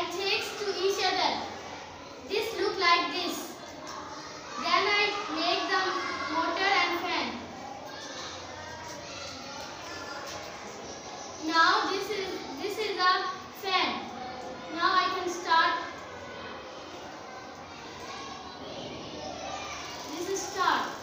and shades to each other. This look like this. Then I make the motor and fan. Now this is this is the fan. Now I can start. This is start.